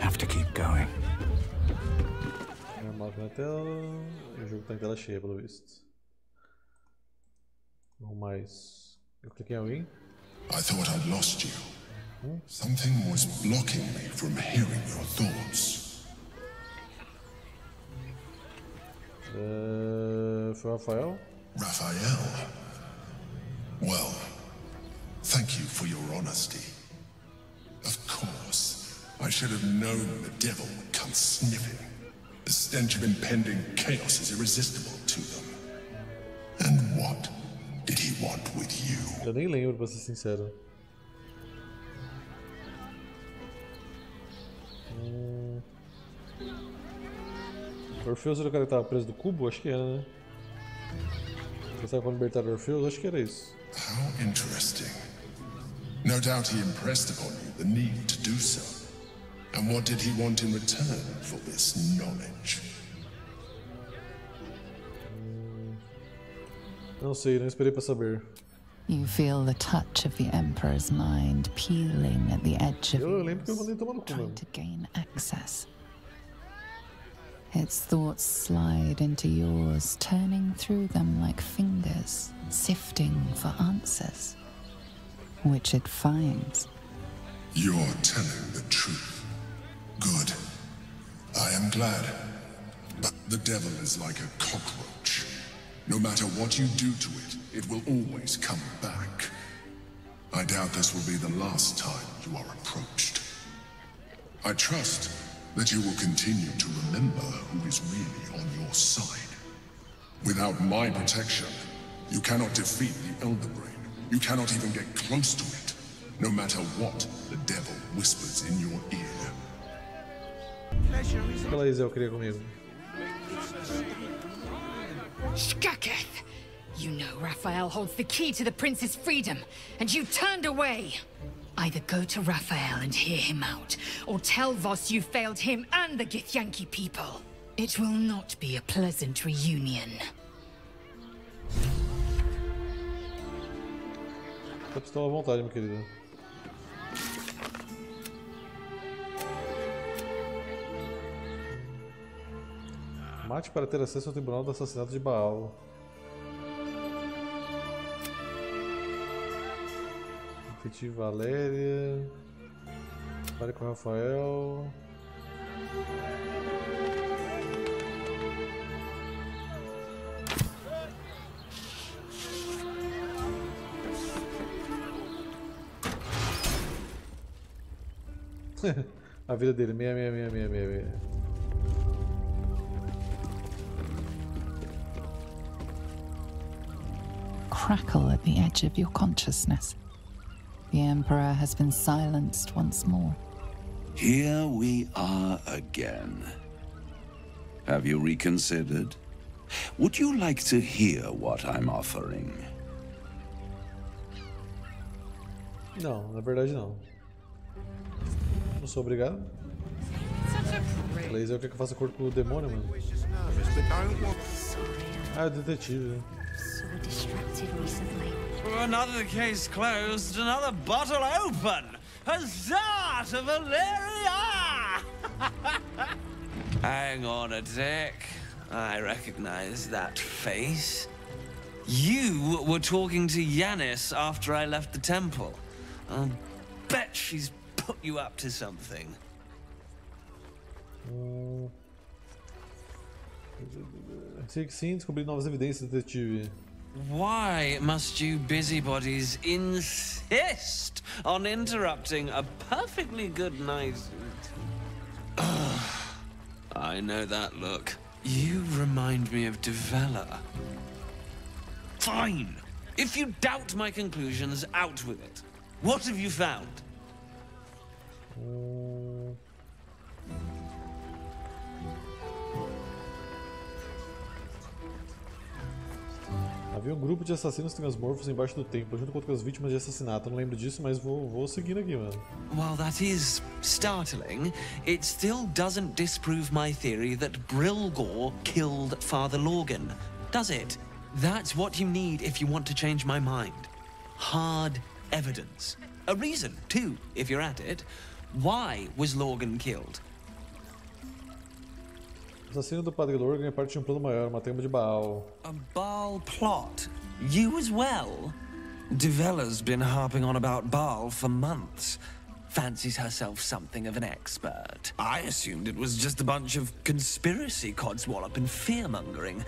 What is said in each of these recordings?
Have to keep going. Normal aqui na tela. O jogo tá em tela cheia, pelo visto. Não mais. Eu cliquei em alguém. I thought I'd lost you. Something was blocking me from hearing your thoughts. É... Foi o Rafael. Raphael. Well, thank you for your honesty. Of course, I should have known the devil would come sniffing. The stench of impending chaos is irresistible to them. And what did he want with you? Eu nem lembro, pra ser sincero. Hum... Orfeus era o cara que tava preso do cubo? Acho que era, né? Sabe como libertar Orfeus? Acho que era isso. How interesting. No doubt he impressed upon you the need to do so. And what did he want in return for this knowledge? Não sei, não esperei pra saber. You feel the touch of the Emperor's mind peeling at the edge of Eu lembro que eu yours, mandei tomar no cu trying to gain access. Its thoughts slide into yours, turning through them like fingers, sifting for answers, which it finds. You're telling the truth. Good. I am glad. But the devil is like a cockroach. No matter what you do to it, it will always come back. I doubt this will be the last time you are approached. I trust that you will continue to remember who is really on your side. Without my protection, you cannot defeat the Elder Brain. You cannot even get close to it, no matter what the devil whispers in your ear. O que a Laísel queria comigo? Skaketh! You know Raphael holds the key to the prince's freedom, and you turned away. Either go to Raphael and hear him out, or tell Voss you failed him and the Githyanki people. It will not be a pleasant reunion. Tá pistola à vontade, meu querido. Mate para ter acesso ao Tribunal do Assassinato de Baal. Efetive Valéria. Pare com Rafael. A vida dele, 66666. Crackle at the edge of your consciousness. The Emperor has been silenced once more. Here we are again. Have you reconsidered? Would you like to hear what I'm offering? Não, na verdade não. Não sou obrigado. Laser quer que eu faça acordo com o demônio, mano. Ah, é o detetive, né? So distracted recently. Another case closed, another bottle open. Huzzah to Valeria! Hang on a sec. I recognize that face. You were talking to Yanis after I left the temple. I'll bet she's put you up to something. Hum... Sei que sim, descobri novas evidências, detetive. Why must you busybodies insist on interrupting a perfectly good night? I know that look. You remind me of Devella. Fine. If you doubt my conclusions, out with it. What have you found? Havia um grupo de assassinos transmorfos embaixo do templo, junto com outras vítimas de assassinato. Não lembro disso, mas vou, vou seguindo aqui, mano. While that is startling, it still doesn't disprove my theory that Brilgor killed Father Lorgan, does it? That's what you need if you want to change my mind. Hard evidence. A reason, too, if you're at it. Why was Lorgan killed? Assassino do Padre Lorgan é parte de um plano maior, uma tema de Bhaal. A Bhaal plot? You as well? Devella's been harping on about Bhaal for months. Fancies herself something of an expert. I assumed it was just a bunch of conspiracy codswallop and fear-mongering.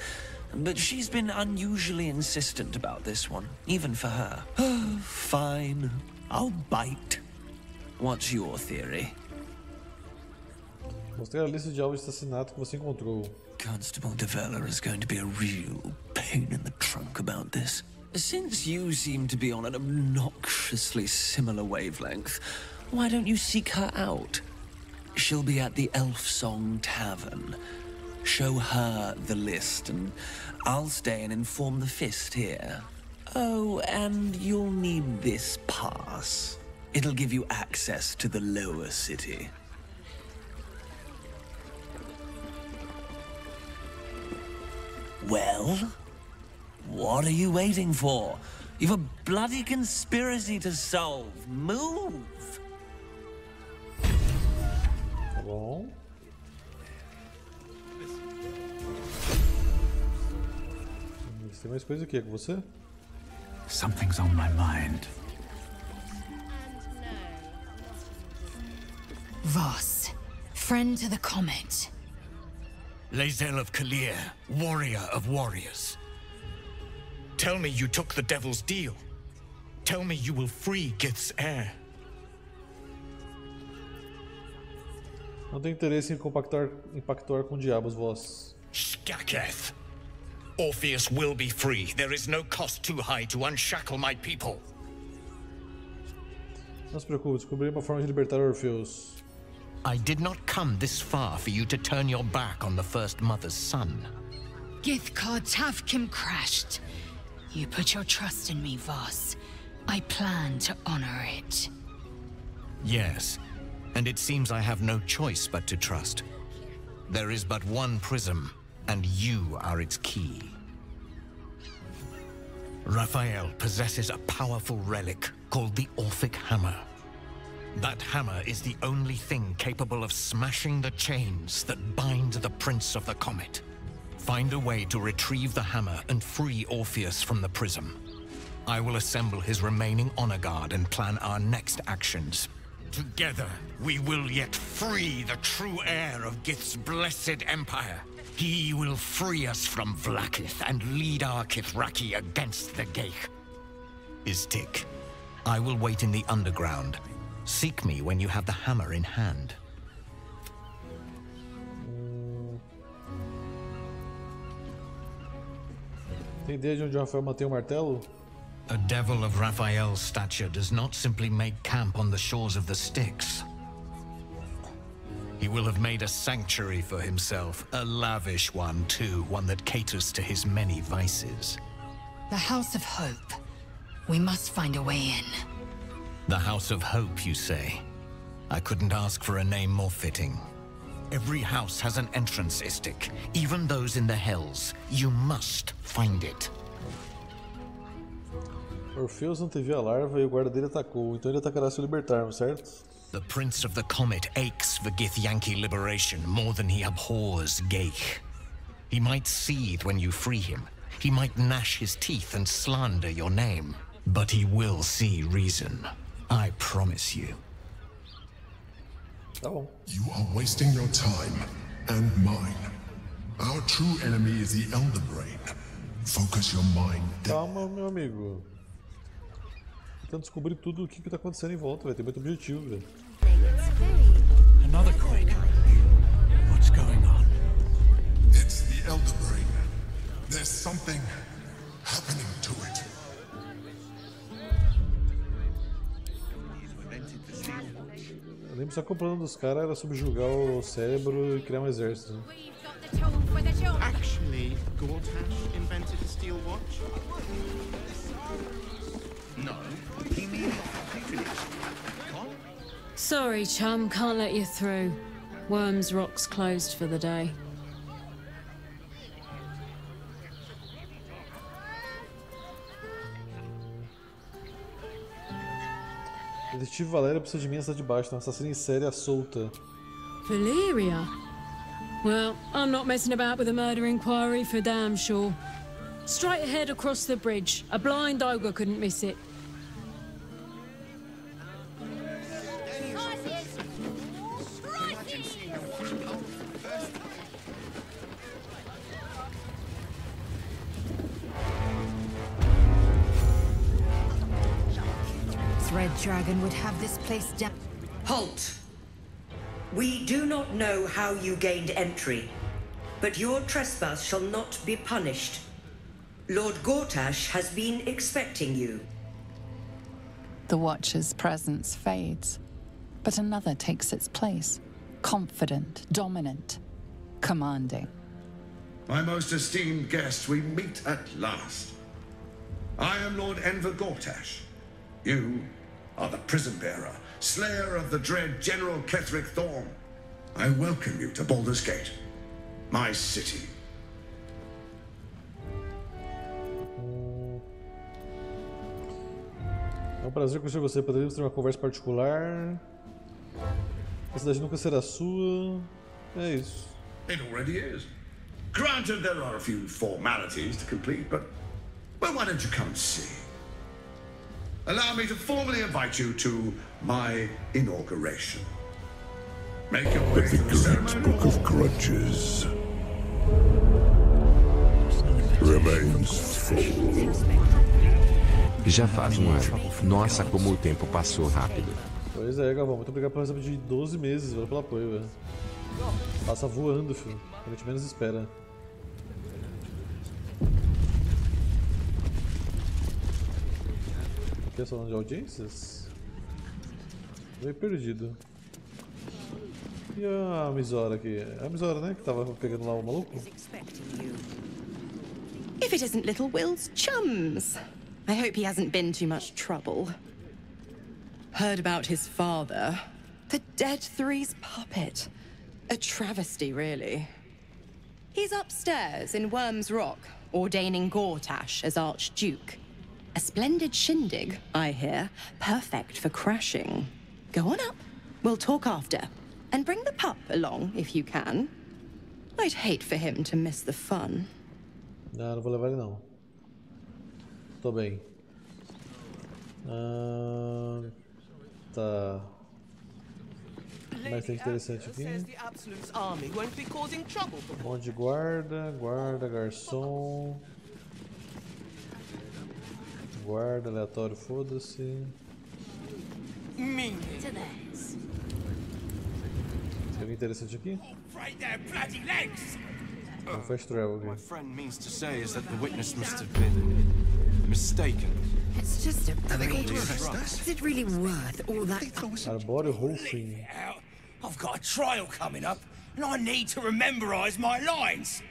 But she's been unusually insistent about this one, even for her. Fine, I'll bite. What's your theory? Mostrar a lista de alvos de assassinato que você encontrou. Constable Devella is going to be a real pain in the trunk about this. Since you seem to be on an obnoxiously similar wavelength, why don't you seek her out? She'll be at the Elf Song Tavern. Show her the list, and I'll stay and inform the Fist here. Oh, and you'll need this pass. It'll give you access to the lower city. Well, what are you waiting for? You've a bloody conspiracy to solve. Move! Tá bom. Hum, Tem mais coisa aqui com você? Something's on my mind. Voss, friend to the Comet. Lae'zel of Kalir, warrior of warriors. Tell me you took the Devil's deal. Tell me you will free Gith's heir. Não tenho interesse em compactar, em pactuar com diabos, vós. Skaketh! Orpheus will be free. There is no cost too high to unshackle my people. Não se preocupe, descobri uma forma de libertar Orfeus. I did not come this far for you to turn your back on the First Mother's son. Githkar Tavkim crashed. You put your trust in me, Voss. I plan to honor it. Yes, and it seems I have no choice but to trust. There is but one prism, and you are its key. Raphael possesses a powerful relic called the Orphic Hammer. That hammer is the only thing capable of smashing the chains that bind the Prince of the Comet. Find a way to retrieve the hammer and free Orpheus from the prism. I will assemble his remaining honor guard and plan our next actions. Together, we will yet free the true heir of Gith's blessed empire. He will free us from Vlaakith and lead our Kithraki against the ghaik. Istik, I will wait in the underground. Seek me when you have the hammer in hand. Tem ideia de onde o Rafael mantém o martelo? A devil of Raphael's stature does not simply make camp on the shores of the Styx. He will have made a sanctuary for himself, a lavish one too, one that caters to his many vices. The House of Hope. We must find a way in. The House of Hope, you say? I couldn't ask for a name more fitting. Every house has an entrance, Istik, even those in the Hells. You must find it. Orfeus antevia a larva e o guarda dele atacou, então ele atacará se libertarmos, certo? The Prince of the Comet aches for Githyanki liberation more than he abhors ghaik. He might seethe when you free him. He might gnash his teeth and slander your name. But he will see reason. I promise you. Tá bom. You are wasting your time and mine. Our true enemy is the Elder Brain. Focus your mind. Calma, meu amigo. Tentando descobrir tudo o que, que tá acontecendo em volta, velho. Tem muito objetivo, velho. Another quake. What's going on? It's the Elder Brain. There's something happening to it. Lembro só que o plano dos caras era subjugar o cérebro e criar um exército. né? Actually, Gortash invented a steel watch? No, he means Sorry, chum, can't let you through. Worms Rock's closed for the day. Detetive Valéria precisa de mim essa de baixo, uma assassina em série à solta. Valeria? Well, I'm not messing about with a murder inquiry for damn sure. Straight ahead across the bridge. A blind ogre couldn't miss it. Dragon would have this place down. Halt! We do not know how you gained entry, but your trespass shall not be punished. Lord Gortash has been expecting you. The Watcher's presence fades, but another takes its place. Confident, dominant, commanding. My most esteemed guest, we meet at last. I am Lord Enver Gortash. You are the prison bearer, slayer of the dread General Ketheric Thorm. I welcome you to Baldur's Gate, my city. É um prazer conhecer você. Poderíamos ter uma conversa particular. A cidade nunca será sua. É isso. It already is. Granted, there are a few formalities to complete, but well, why don't you come and see? Allow me to formally invite you to my inauguration. Make your way through the ceremony. Book of Grudges remains full. Já faz um ano. Nossa, como o tempo passou rápido. Pois é, Galvão. Muito obrigado pelo recebo de 12 meses. Valeu pelo apoio, velho. Passa voando, filho. Quando a gente menos espera. Salão de audiências? Meio perdido. E a Mizora aqui? A né? Que tava pegando lá o maluco? If it isn't little Will's chums. I hope he hasn't been too much trouble. Heard about his father. The Dead Three's puppet. A travesty, really. He's upstairs in Wyrm's Rock, ordaining Gortash as Archduke. A splendid shindig, I hear. Perfect for crashing. Go on up. We'll talk after. And bring the pup along, if you can. I'd hate for him to miss the fun. Não, não vou levar ele não. Tô bem. Ah, tá. O que tem interessante aqui? Says the Absolute's army won't be causing trouble for monte de guarda, guarda, garçom. Guarda, aleatório, foda-se. Tem alguém interessante aqui? Um fast travel aqui. My friend means to say is that the witness must have been mistaken. It's just a? Is it really worth all that? Arbóreo Rolfing. I've got a trial coming up, and I need to rememberize my lines.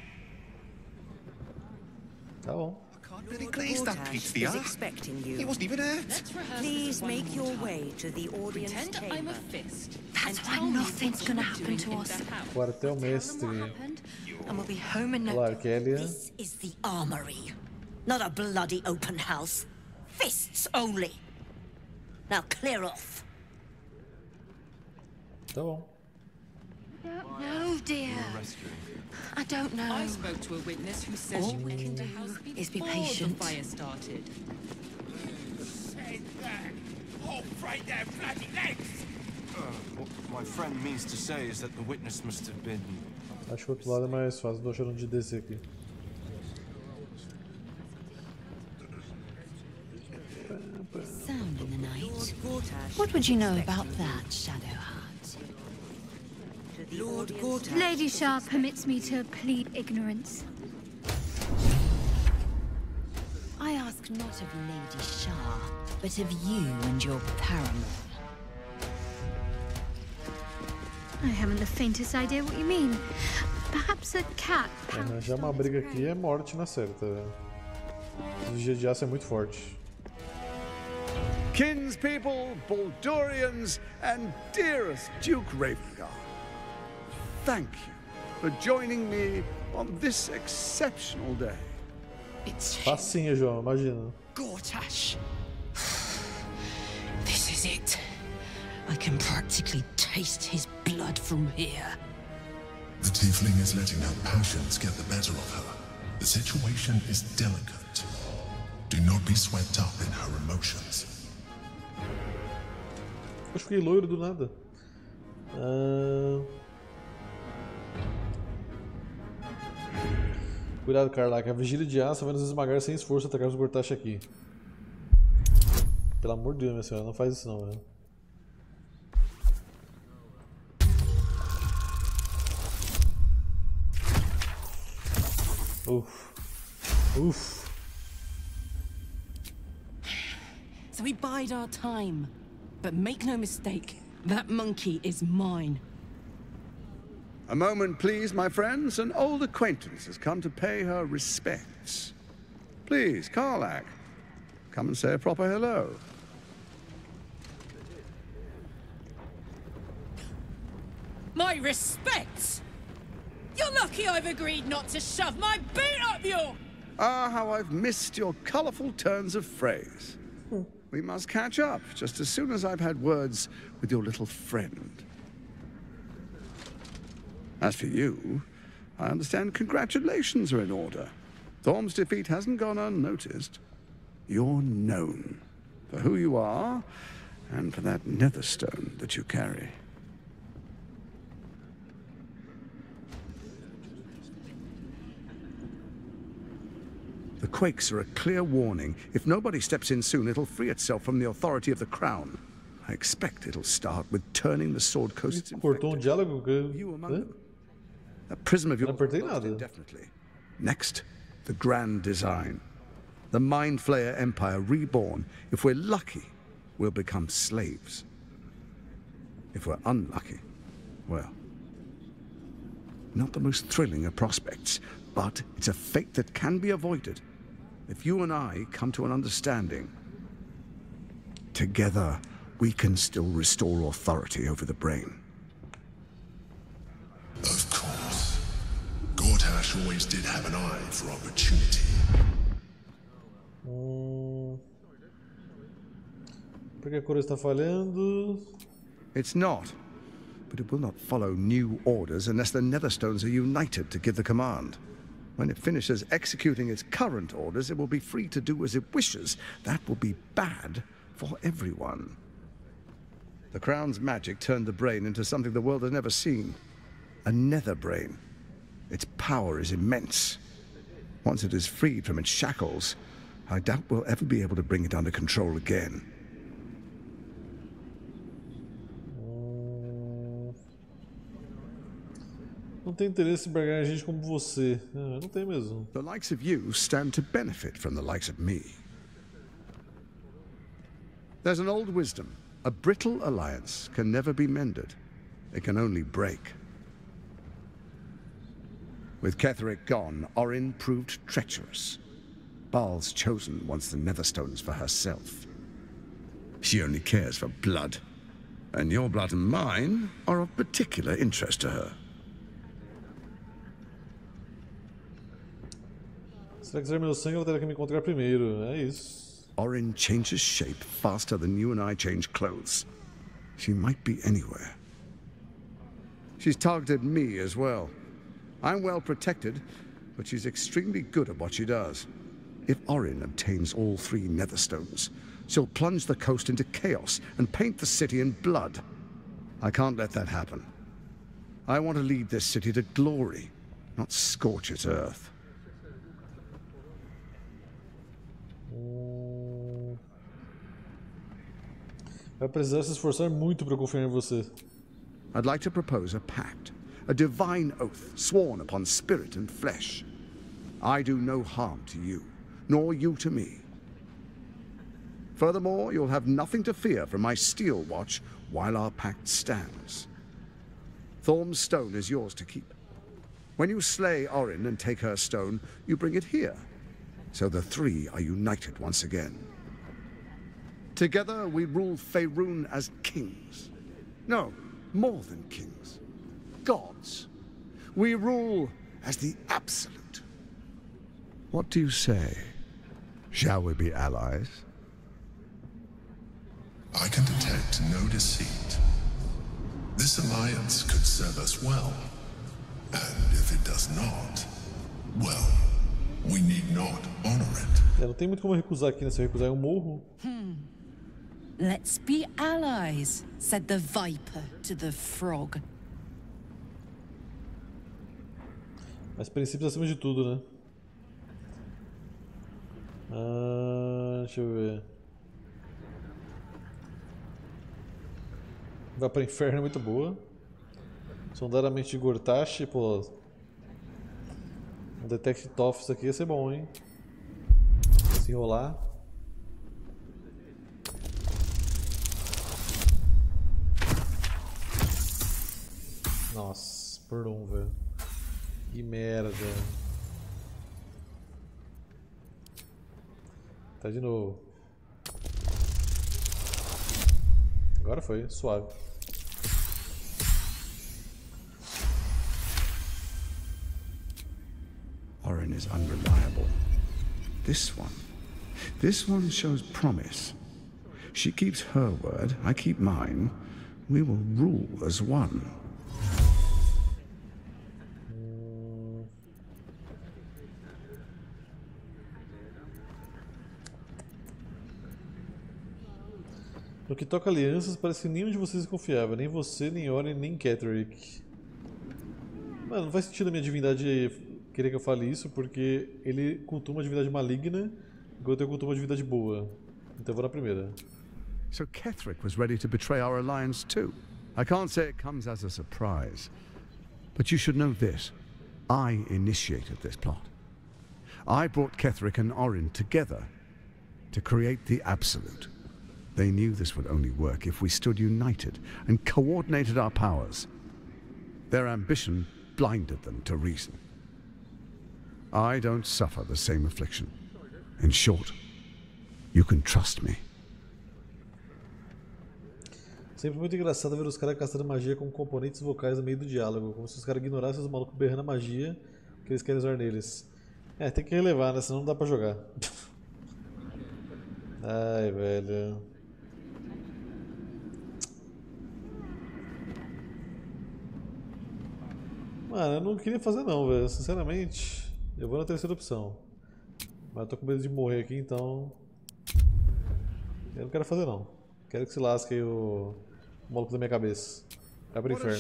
Tá bom. Really pleased that beats the is expecting you. He wasn't even hurt. Please make your way to the audience Pretend chamber. I'm a fist. That's and why nothing's gonna happen to in us. the house. Quartel mestre. And we'll be home in no Olá, Arquélia. This is the armory, not a bloody open house. Fists only. Now clear off. Tá bom. No, dear. I don't know. I spoke to a witness who says All you we can do is be patient. the fire started. Said that. Oh, right bloody legs! Uh, what my friend means to say is that the witness must have been. Acho que o outro lado é mais fácil. Tô achando de descer aqui. Sound in the night. What would you know about that, Shadowheart? Lord Gortash. Lady Shar permits me to plead ignorance. I ask not of Lady Shar, but of you and your paramour. I haven't the faintest idea what you mean. Perhaps a cat. Arranjar uma briga aqui é morte na certa. O vigia de aço é muito forte. Kinspeople, Baldurians, and dearest Duke Ravengard, thank you for joining me on this exceptional day. It's Facinho, João, imagina. Gortash. This is it. I can practically taste his blood from here. The tiefling is letting her passions get the better of her. The situation is delicate. Do not be swept up in her emotions. Eu fiquei loiro do nada. Ah... Cuidado, Carlac. A vigília de aço vai nos esmagar sem esforço atacar os Gortash aqui. Pelo amor de Deus, minha senhora, não faz isso não, velho. Uf. Uf. So we bide our time. But make no mistake, that monkey is mine. A moment, please, my friends. An old acquaintance has come to pay her respects. Please, Karlach, come and say a proper hello. My respects! You're lucky I've agreed not to shove my boot up your... Ah, how I've missed your colourful turns of phrase. Hmm. We must catch up just as soon as I've had words with your little friend. As for you, I understand congratulations are in order. Thorm's defeat hasn't gone unnoticed. You're known for who you are and for that netherstone that you carry. The quakes are a clear warning. If nobody steps in soon, it'll free itself from the authority of the crown. I expect it'll start with turning the Sword coast. Cortou um diálogo que... you among them. A prism of your indefinitely. Next, the grand design. The Mind Flayer Empire reborn. If we're lucky, we'll become slaves. If we're unlucky, well, not the most thrilling of prospects, but it's a fate that can be avoided if you and I come to an understanding. Together, we can still restore authority over the brain. Gortash always did have an eye for opportunity. Hum... Por que a cor está falhando? It's not. But it will not follow new orders unless the Netherstones are united to give the command. When it finishes executing its current orders, it will be free to do as it wishes. That will be bad for everyone. The Crown's magic turned the brain into something the world has never seen. A nether brain. Its power is immense. Once it is freed from its shackles, I doubt we'll ever be able to bring it under control again. Não tem interesse em embargar gente como você. É, não tem mesmo. The likes of you stand to benefit from the likes of me. There's an old wisdom. A brittle alliance can never be mended. It can only break. With Ketheric gone, Orin proved treacherous. Bhaal's chosen wants the Netherstones for herself. She only cares for blood. And your blood and mine are of particular interest to her. Será que meu sangue, ela terá que me encontrar primeiro. É isso. Orin changes shape faster than you and I change clothes. She might be anywhere. She's targeted me as well. I'm well protected, but she's extremely good at what she does. If Orin obtains all three Netherstones, she'll plunge the coast into chaos and paint the city in blood. I can't let that happen. I want to lead this city to glory, not scorch its earth. Vai precisar se esforçar muito para confiar em você. I'd like to propose a pact, a divine oath sworn upon spirit and flesh. I do no harm to you, nor you to me. Furthermore, you'll have nothing to fear from my steel watch while our pact stands. Thorm's stone is yours to keep. When you slay Orin and take her stone, you bring it here, so the three are united once again. Together we rule Faerun as kings. No, more than kings. Gods. We rule as the Absolute. What do you say? Shall we be allies? I can detect no deceit. This alliance could serve us well. And if it does not, well, we need not honor it. É, não tem muito como eu recusar aqui, né? Se eu recusar, eu morro. Hmm. Let's be allies, said the viper to the frog. Mas princípios acima de tudo, né? Ah, deixa eu ver. Vai para inferno é muito boa. Sondar de Gortashi, pô. Um Detect Toffs aqui ia ser bom, hein? Se enrolar. Nossa, por um, velho. Que merda. Tá de novo. Agora foi, suave. Orin is unreliable. This one. This one shows promise. She keeps her word, I keep mine. We will rule as one. No que toca alianças, parece que nenhum de vocês confiável. Nem você, nem Oren, nem Catrick. Mano, não faz sentido a minha divindade querer que eu fale isso, porque ele cultua uma divindade maligna, enquanto eu cultuo uma divindade boa. Então eu vou na primeira. So Ketherick was ready to betray our alliance too. I can't say it comes as a surprise. But you should know this. I initiated this plot. I brought Ketherick and Orin together to create the Absolute. They knew this would only work if we stood united and coordinated our powers. Their ambition blinded them to reason. I don't suffer the same affliction. In short, you can trust me. Sempre muito engraçado ver os caras caçando magia com componentes vocais no meio do diálogo, como se os caras ignorassem os malucos berrando a magia que eles querem usar neles. É, tem que relevar, né? Senão não dá pra jogar. Ai, velho. Mano, eu não queria fazer não, velho. Sinceramente, eu vou na terceira opção. Mas eu tô com medo de morrer aqui, então... Eu não quero fazer não. Quero que se lasque aí o, o maluco da minha cabeça. Vai pro inferno.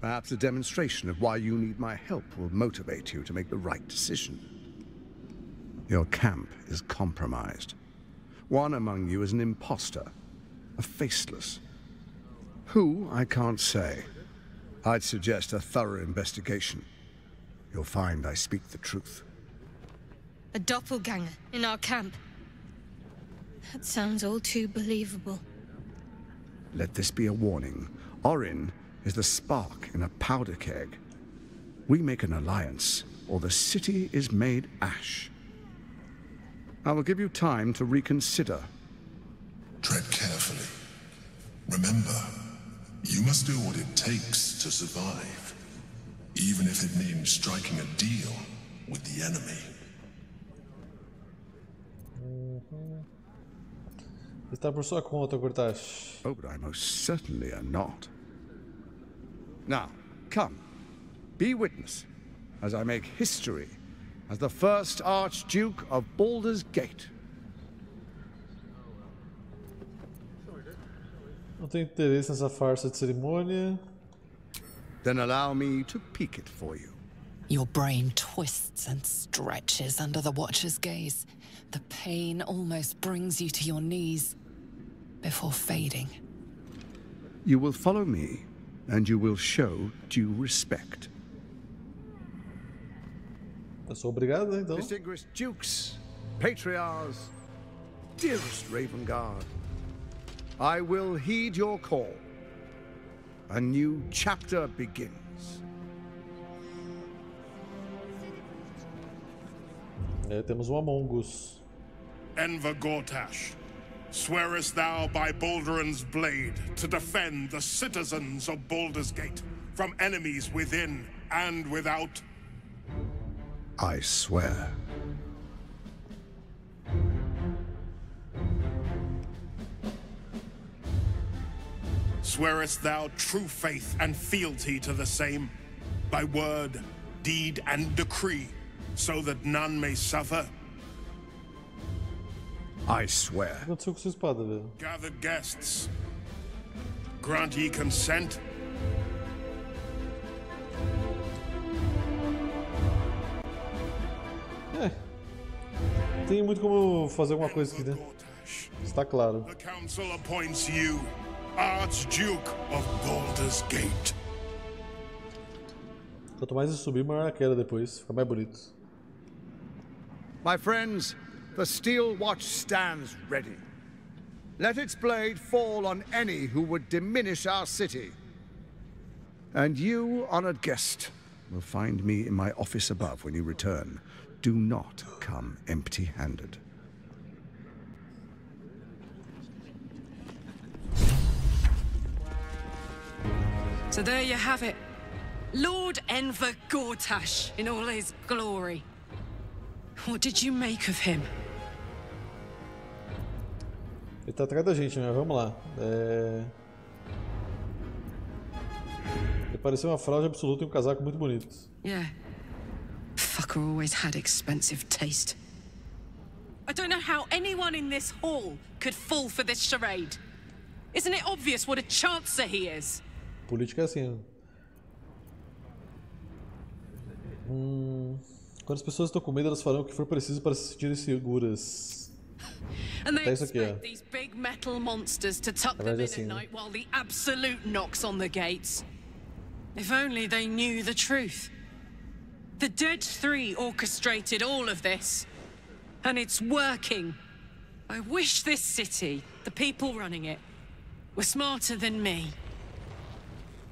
Perhaps a demonstration of why you need my help will motivate you to make the right decision. Your camp is compromised. One among you is an impostor, a faceless. Who, I can't say. I'd suggest a thorough investigation. You'll find I speak the truth. A doppelganger in our camp. That sounds all too believable. Let this be a warning. Orin is the spark in a powder keg. We make an alliance, or the city is made ash. I will give you time to reconsider. Tread carefully. Remember, you must do what it takes to survive, even if it means striking a deal with the enemy. Está por sua conta, Cortache. Oh, but I most certainly am not. Now, come. Be witness as I make history as the first Archduke of Baldur's Gate. Não tenho interesse nessa farsa de cerimônia. Then allow me to peek it for you. Your brain twists and stretches under the Watcher's gaze. The pain almost brings you to your knees before fading. You will follow me, and you will show due respect. Eu sou obrigado, então. Distinguished dukes, patriarchs, dearest Ravengard, I will heed your call. A new chapter begins. É, temos um Among Us. Enver Gortash, swearest thou by Balduran's blade to defend the citizens of Baldur's Gate from enemies within and without? I swear. Swearest thou true faith and fealty to the same, by word, deed, and decree, so that none may suffer? I swear. O que aconteceu com sua espada, velho? Gathered guests, grant ye consent? É. Tem muito como fazer alguma coisa aqui, né? Está claro. The council appoints you Archduke of Baldur's Gate. Quanto mais eu subir, maior a queda depois. Fica mais bonito. My friends, the steel watch stands ready. Let its blade fall on any who would diminish our city. And you, honored guest, will find me in my office above when you return. Do not come empty So there you have it. Lord Enver Gortash in all his glory. What did you make of him? Ele tá atrás da gente, né? Vamos lá. É... Ele pareceu uma fraude absoluta e um casaco muito bonito. Yeah. Fucker always had expensive taste. I don't know how anyone in this hall could fall for this charade. Isn't it obvious what a chancer he is? Política é assim. Hum... Quando as pessoas estão com medo, elas farão o que for preciso para se sentirem seguras. And they isso aqui, ó. these big metal monsters to tuck them in assim, at night while the absolute knocks on the gates. If only they knew the truth. The Dead Three orchestrated all of this. And it's working. I wish this city, the people running it, were smarter than me.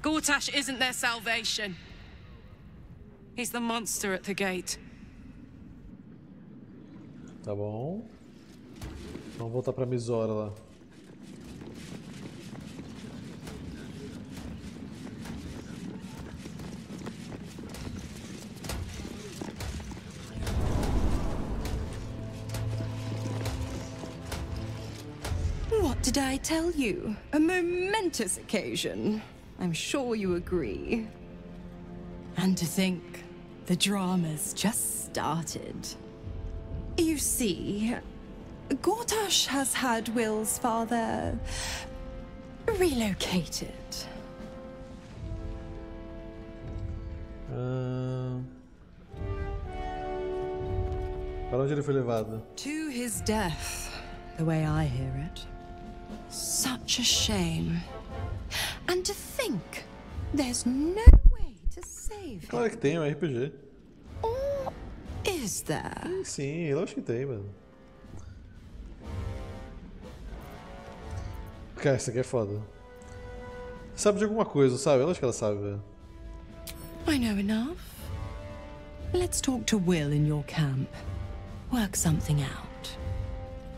Gortash isn't their salvation. He's the monster at the gate. Tá bom. Vamos voltar pra Mizora lá. What did I tell you? A momentous occasion. I'm sure you agree. And to think, the drama's just started. You see, Gortash has had Will's father relocated. Uh, Ahn... Para onde ele foi levado? To his death, the way I hear it. Such a shame. And to think, there's no way to save him. Claro que tem, é um RPG. Is there? Sim, lógico que tem, mano. Cara, isso aqui é foda. Sabe de alguma coisa, sabe? Lógico que ela sabe, velho. I know enough. Let's talk to Will in your camp. Work something out.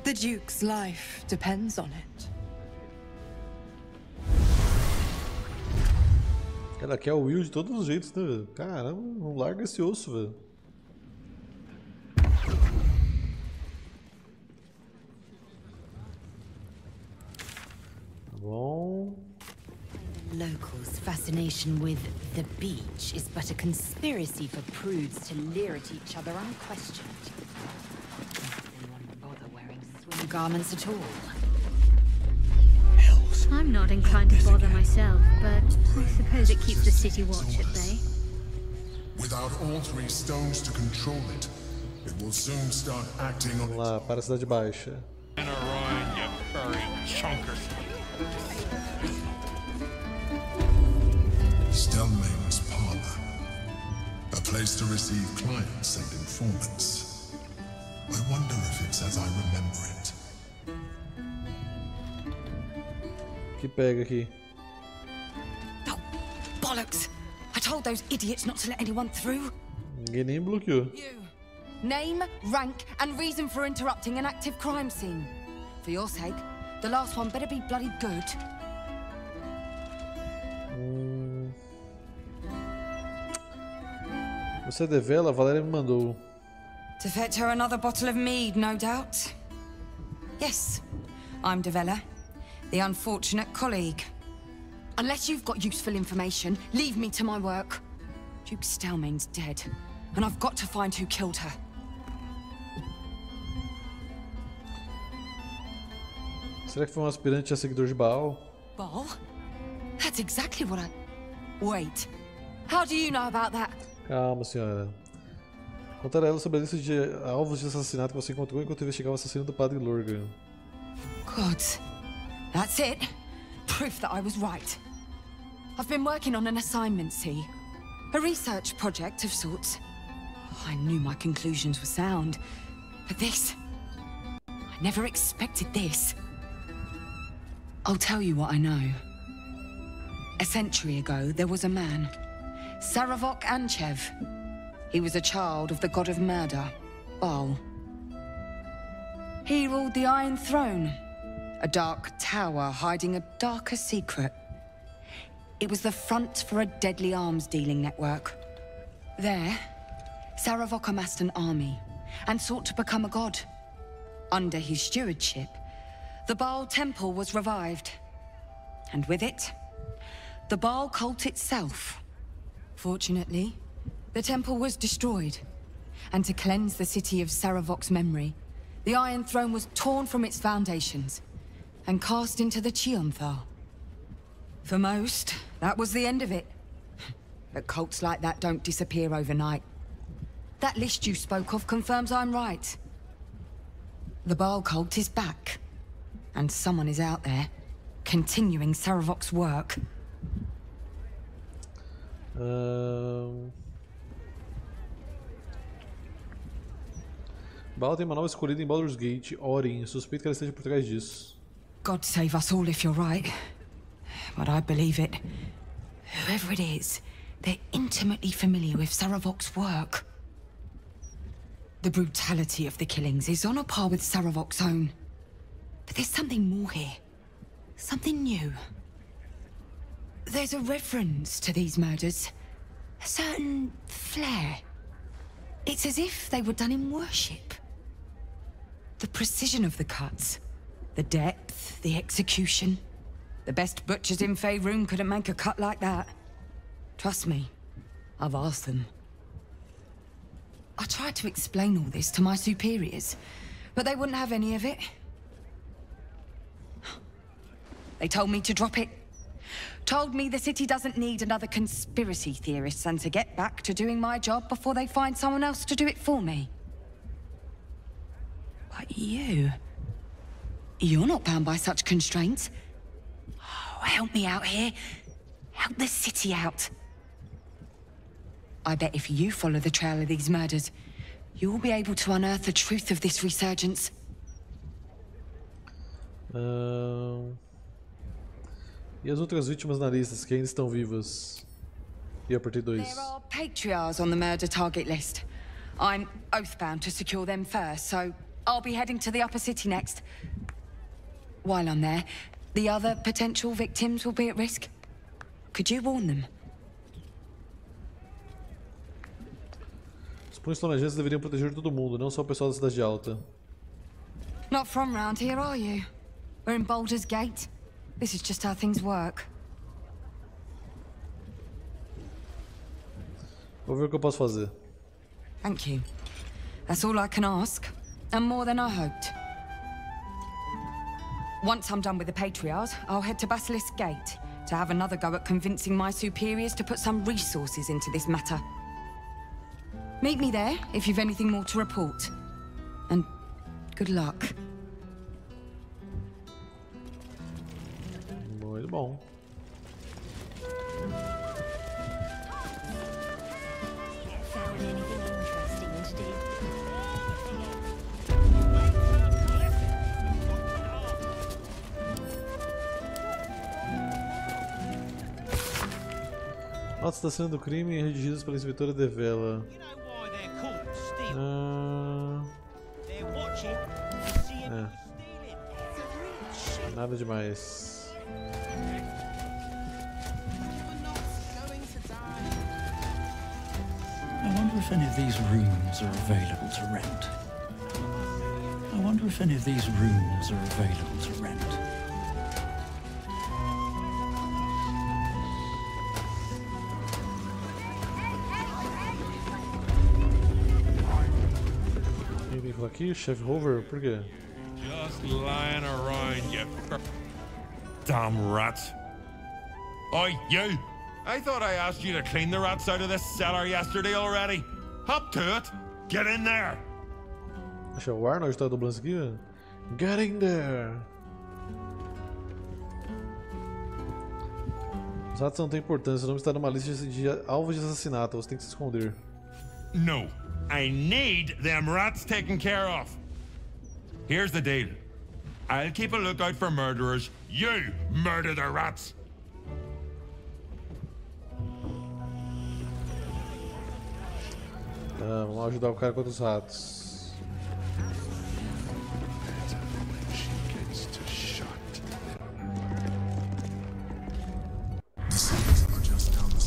The Duke's life depends on it. Ela quer o Will de todos os jeitos, né? Caramba, não larga esse osso, velho. Tá bom. Locals' fascination with the beach is but a conspiracy for prudes to leer at each other unquestioned. Anyone bother wearing swim garments at all? I'm not inclined to bother myself, but I suppose it keeps the city watch at bay. Without all three stones to control it, it will soon start acting on Vamos lá, para a Cidade Baixa. In a run, you furry chunkers. Stelmane's parlor. A place to receive clients and informants. I wonder if it's as I remember it. Que pega aqui? Bollocks! I told those idiots not to let anyone through. Ninguém nem bloqueou. Name, rank, and reason for interrupting an active crime scene. For your sake, the last one better be bloody good. Hum... Você devela? Valéria me mandou. To fetch her another bottle of mead, no doubt. Yes, I'm Devella, the unfortunate colleague. Unless you've got useful information, leave me to my work. Duke Stelmane's dead, and I've got to find who killed her. Será que foi um aspirante a seguidor de Bhaal? Bhaal? That's exactly what I... Wait. How do you know about that? Calma, senhora. Contar a ela sobre a lista de alvos de assassinato que você encontrou enquanto investigava o assassino do padre Lurgan. Good. That's it. Proof that I was right. I've been working on an assignment, see? A research project of sorts. I knew my conclusions were sound. But this... I never expected this. I'll tell you what I know. A century ago, there was a man. Sarevok Anchev. He was a child of the god of murder, Bhaal. He ruled the Iron Throne, a dark tower hiding a darker secret. It was the front for a deadly arms dealing network. There, Sarevok amassed an army and sought to become a god. Under his stewardship, the Bhaal Temple was revived. And with it, the Bhaal cult itself. Fortunately, the temple was destroyed. And to cleanse the city of Sarevok's memory, the Iron Throne was torn from its foundations and cast into the Chionthar. For most, that was the end of it. But cults like that don't disappear overnight. That list you spoke of confirms I'm right. The Bhaal cult is back. And someone is out there, continuing Sarevok's work. Ahn... Bhaal tem uma nova escolhida em Baldur's Gate, Orin. Suspeito que ela esteja por trás disso. God save us all if you're right. But I believe it. Whoever it is, they're intimately familiar with Sarevok's work. The brutality of the killings is on a par with Sarevok's own. But there's something more here. Something new. There's a reference to these murders. A certain flair. It's as if they were done in worship. The precision of the cuts. The depth, the execution. The best butchers in Faerun couldn't make a cut like that. Trust me, I've asked them. I tried to explain all this to my superiors, but they wouldn't have any of it. They told me to drop it. Told me the city doesn't need another conspiracy theorist and to get back to doing my job before they find someone else to do it for me. But you... You're not bound by such constraints. Oh, help me out here. Help the city out. I bet if you follow the trail of these murders, you'll be able to unearth the truth of this resurgence. Ahn... E as outras vítimas na lista, que ainda estão vivas? E apertei dois. There are patriarchs on the murder target list. I'm oathbound to secure them first, so I'll be heading to the upper city next. While I'm there, the other potential victims will be at risk. Could you warn them? Os punhos flamejantes deveriam proteger todo mundo, não só o pessoal da Cidade Alta. Not from round here, are you? We're in Baldur's Gate. This is just how things work. Vou ver o que eu posso fazer. Thank you. That's all I can ask, and more than I hoped. Once I'm done with the Patriarchs, I'll head to Basilisk Gate to have another go at convincing my superiors to put some resources into this matter. Meet me there if you've anything more to report. And good luck. Muito bom. Notas da cena do crime redigidas pela inspetora Devela. Ah, é. Nada demais. I wonder if any of these rooms are available to rent. I wonder if any of these rooms are available to rent. Aqui, Chef Hover? Por quê? Just lying around, you damn rats. Oi, you! I thought I asked you to clean the rats out of this cellar yesterday already. Up to it! Get in there! Acho que é o Arnold que tá dublando isso aqui, velho. Get in there! Os ratos não têm importância, o nome está numa lista de alvos de assassinato, você tem que se esconder. No. I need them rats taken care of. Here's the deal. I'll keep a lookout for murderers. You murder the rats. Tá, vamos ajudar o cara contra os ratos.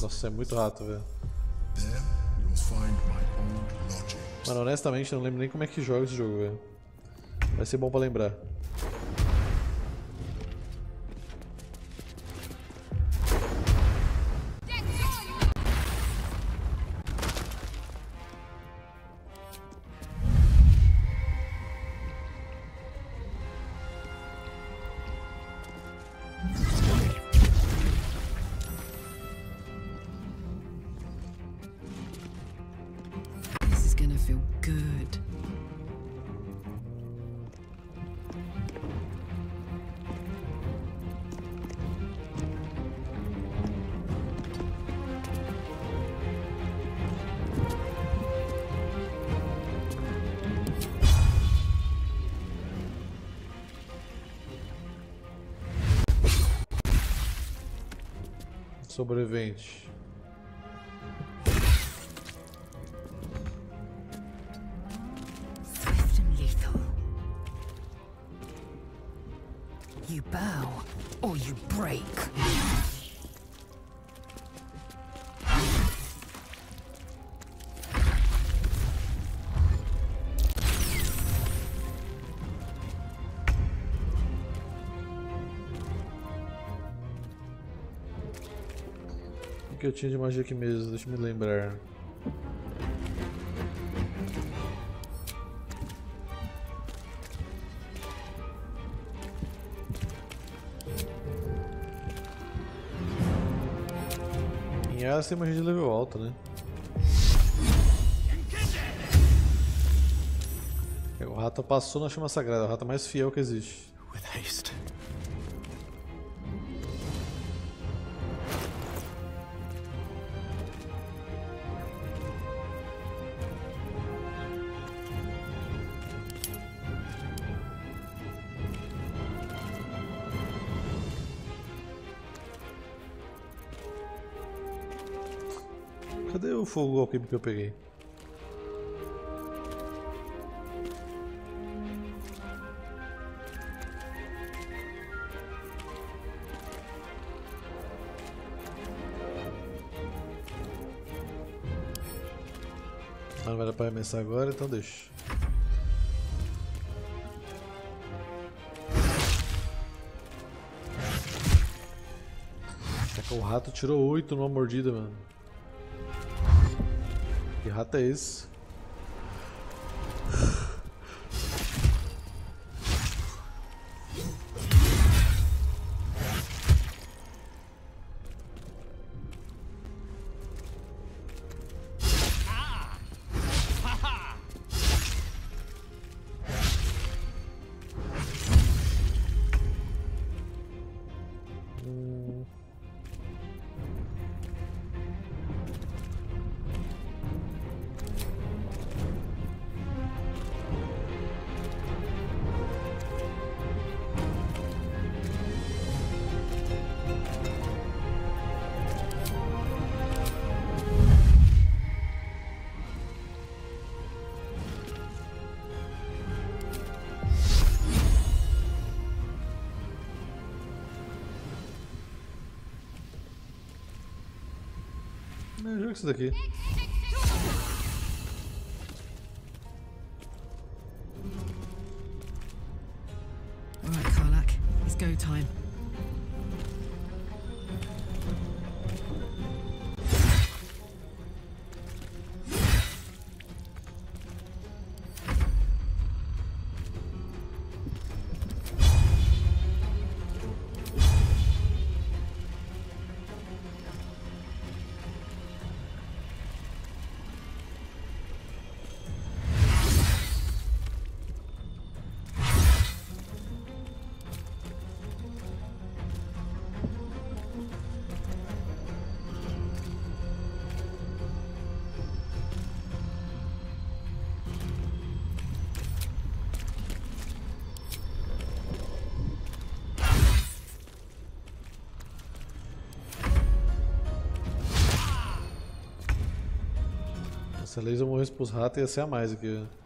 Nossa, é muito rato, velho. There you'll find my old lodging. Mano, honestamente, eu não lembro nem como é que joga esse jogo, velho. Vai ser bom pra lembrar. Good. Sobrevivente. Que eu tinha de magia aqui mesmo? Deixa eu me lembrar. Em Asa tem magia de level alto, né? É, O rato passou na chama sagrada, o rato mais fiel que existe. O fogo alquímico que eu peguei? Não vai dar pra arremessar agora, então deixa. Caraca, o rato tirou 8 numa mordida, mano. Que rato é esse? Isso daqui. Se a laser morresse pros ratos, ia ser a mais aqui. ó.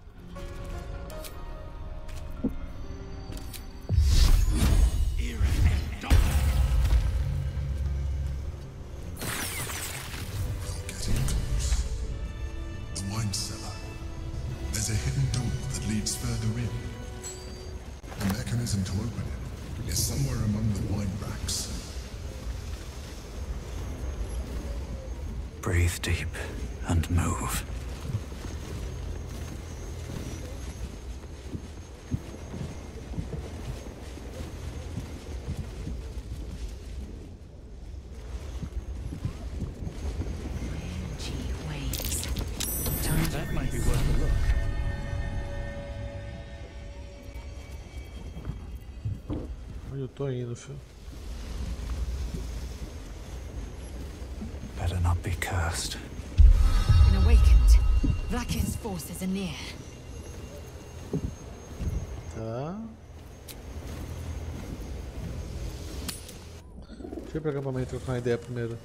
Deixa eu ir pro acampamento trocar uma ideia primeiro.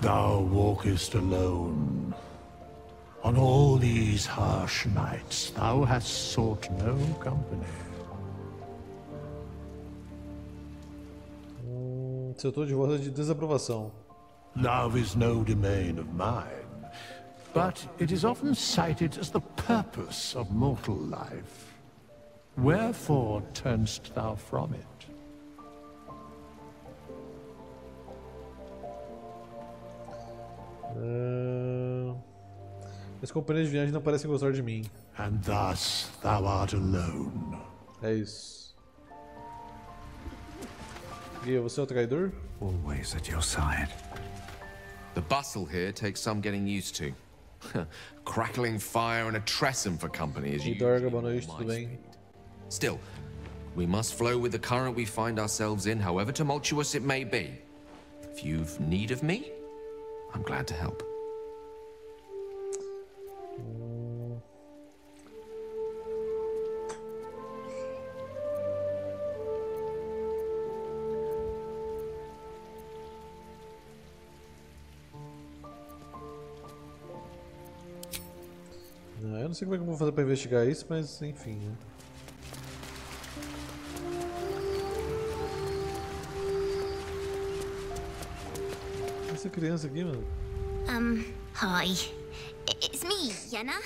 Thou walkest alone. On all these harsh nights, thou hast sought no company. Hum, se eu tô de de desaprovação. Love is no domain of mine, but it is often cited as the purpose of mortal life. Wherefore turnst thou from it? Meus companheiros de viagem não parecem gostar de mim. And thus thou art alone. É isso. E você é o traidor? Always at your side. The bustle here takes some getting used to. Crackling fire and a tressum for company as you. Dorga, boa noite, tudo bem? Still, we must flow with the current we find ourselves in, however tumultuous it may be. If you've need of me, I'm glad to help. Sei como é que eu vou fazer pra investigar isso, mas enfim. né? Essa criança aqui, mano. Um, hi. It's me, Yenna.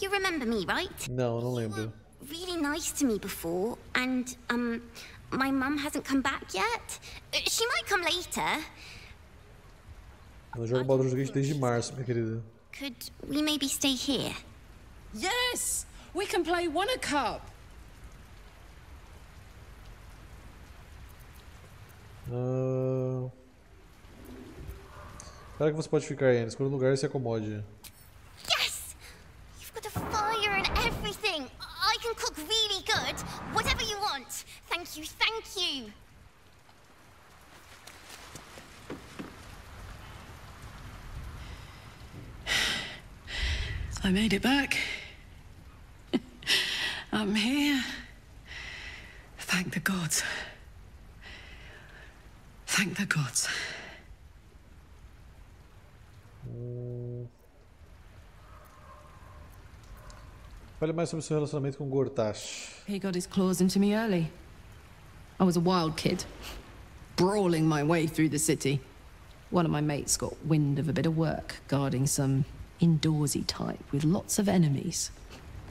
You remember me, right? Não, não lembro. Really nice to me before, and, um, my mum hasn't come back yet. She might come later. Eu jogo Baldur's Gate desde março, minha querida. Could we maybe stay here? Yes! We can play one a cup. Claro que você pode ficar aí, escolha um lugar e se acomode. Yes! You've got a fire and everything. I can cook really good. Whatever you want. Thank you, thank you. I made it back. I'm here. Thank the gods. Thank the gods. Fale mais sobre seu relacionamento com Gortash. He got his claws into me early. I was a wild kid, brawling my way through the city. One of my mates got wind of a bit of work guarding some indoorsy type with lots of enemies.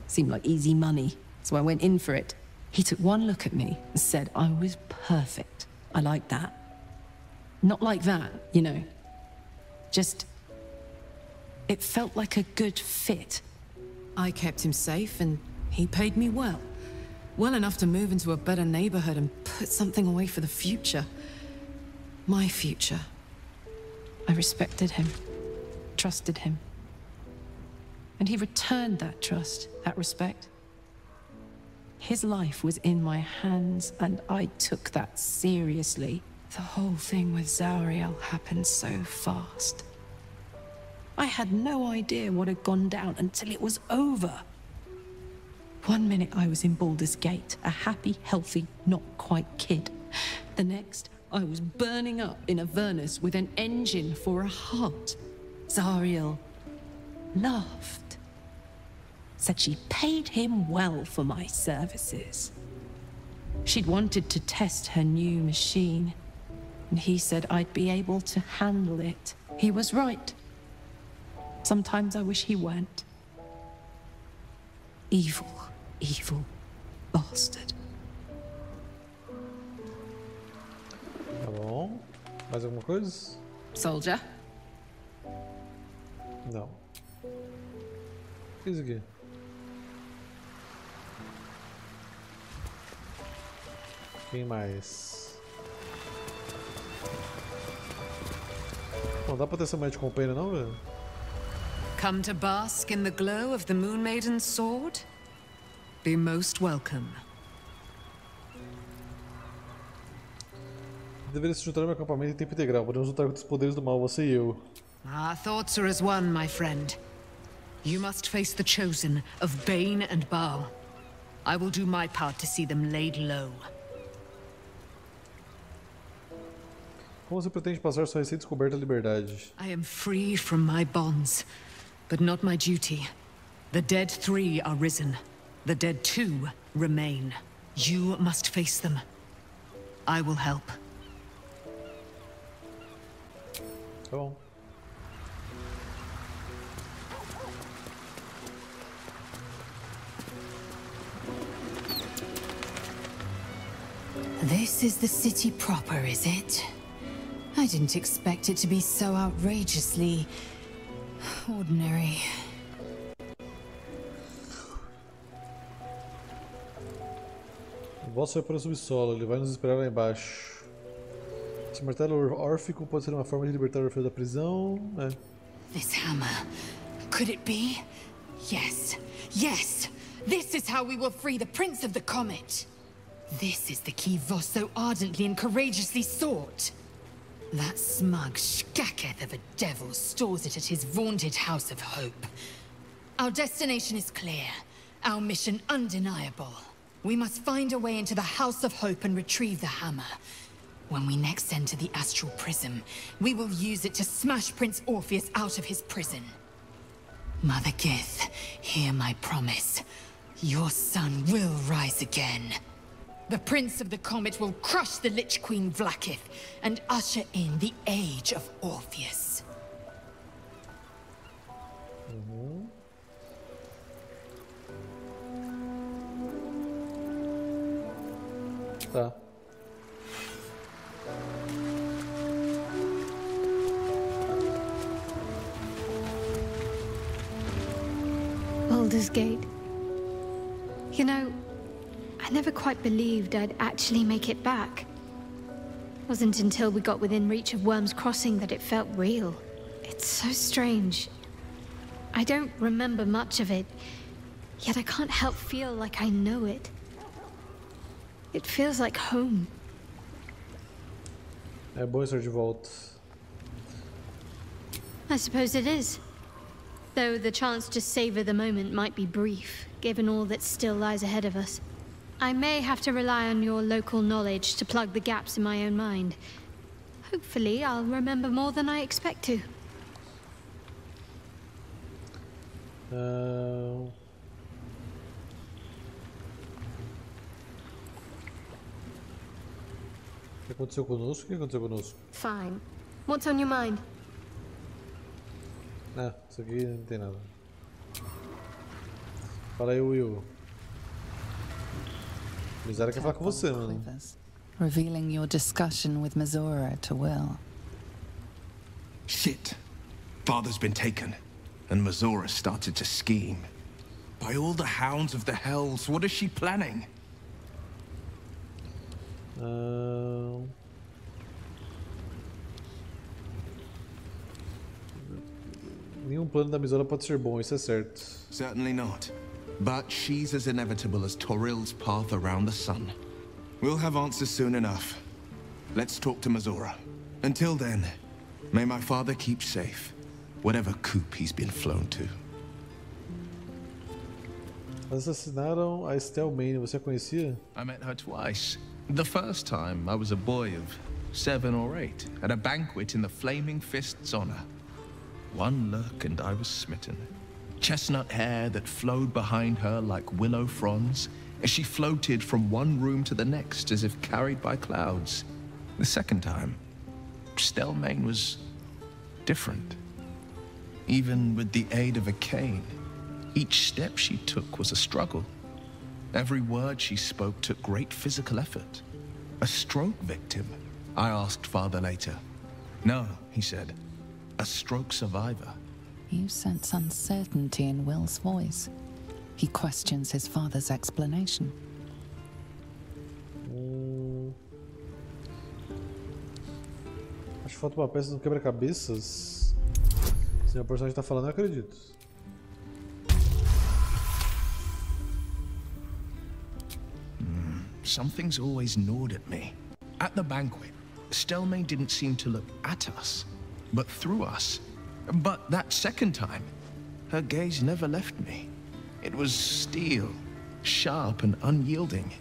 Seemed like easy money, so I went in for it. He took one look at me and said I was perfect. I like that. Not like that, you know. Just. It felt like a good fit. I kept him safe and he paid me well. Well enough to move into a better neighborhood and put something away for the future. My future. I respected him, trusted him. And he returned that trust, that respect. His life was in my hands, and I took that seriously. The whole thing with Zariel happened so fast. I had no idea what had gone down until it was over. One minute I was in Baldur's Gate, a happy, healthy, not quite kid. The next, I was burning up in Avernus with an engine for a heart. Zariel laughed. Said she paid him well for my services. She'd wanted to test her new machine, and he said I'd be able to handle it. He was right. Sometimes I wish he weren't. Evil, evil bastard. Tá bom. Mais alguma coisa? Soldier. Não. O que Quem mais? Não dá pra ter essa mulher de companheiro não, velho? Come to bask in the glow of the Moon Maiden's sword? Be most welcome. Deveria se juntar ao meu acampamento em tempo integral. Podemos lutar contra os poderes do mal, você e eu. Our thoughts are as one, my friend. You must face the chosen of Bane and Bhaal. I will do my part to see them laid low. Como você pretende passar sua recém-descoberta liberdade? I am free from my bonds, but not my duty. The dead three are risen. The dead two remain. You must face them. I will help. Tá bom. This is the city proper, is it? I didn't expect it to be so outrageously... ordinary. O boss vai para o subsolo, ele vai nos esperar lá embaixo. Esse martelo órfico pode ser uma forma de libertar o Orfeu da prisão. É. This hammer. Could it be? Yes. Yes! This is how we will free the Prince of the Comet! This is the key Voss so ardently and courageously sought. That smug Skaketh of a devil stores it at his vaunted House of Hope. Our destination is clear. Our mission undeniable. We must find a way into the House of Hope and retrieve the hammer. When we next enter the Astral Prism, we will use it to smash Prince Orpheus out of his prison. Mother Gith, hear my promise. Your son will rise again. The Prince of the Comet will crush the Lich Queen Vlaakith and usher in the Age of Orpheus. Uhum. Tá. Baldur's Gate. You know, I never quite believed I'd actually make it back. It Wasn't until we got within reach of Wyrm's Crossing that it felt real. It's so strange. I don't remember much of it, yet I can't help feel like I know it. It feels like home. É bom estar de volta. I suppose it is. Though the chance to savor the moment might be brief, given all that still lies ahead of us. I may have to rely on your local knowledge to plug the gaps in my own mind. Hopefully, I'll remember more than I expect to. Ahn. O que aconteceu conosco? O que aconteceu conosco? Fine. What's on your mind? Ah, isso aqui não tem nada. Fala aí, Will. Mizora quer falar com você, mano. revealing your discussion with Mizora to Will. Shit. Father's been taken, and Mizora started to scheme. By all the hounds of the hells, what is she planning? Ahn. Nenhum plano da Mizora pode ser bom, isso é certo. Certainly not. But she's as inevitable as Toril's path around the sun. We'll have answers soon enough. Let's talk to Mizora. Until then, may my father keep safe, whatever coop he's been flown to. Assassinaram a Stelmane, você a conhecia? I met her twice. The first time, I was a boy of seven or eight, at a banquet in the Flaming Fist's honor. One look and I was smitten. Chestnut hair that flowed behind her like willow fronds as she floated from one room to the next as if carried by clouds. The second time, Stelmane was different. Even with the aid of a cane, each step she took was a struggle. Every word she spoke took great physical effort. A stroke victim, I asked father later. No, he said. A stroke survivor. You sense uncertainty in Will's voice. He questions his father's explanation. Hum... Acho que falta uma peça no quebra-cabeças. Se o personagem tá falando, eu acredito. Hmm, something's always gnawed at me. At the banquet, Stelmane didn't seem to look at us, but through us. But that second time, her gaze never left me. It was steel, sharp and unyielding.